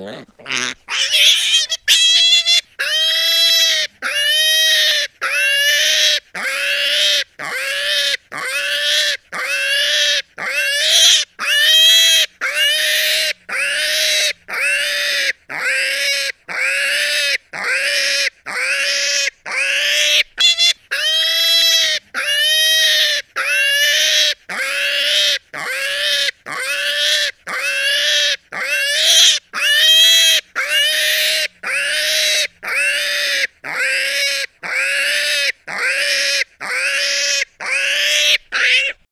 Alright.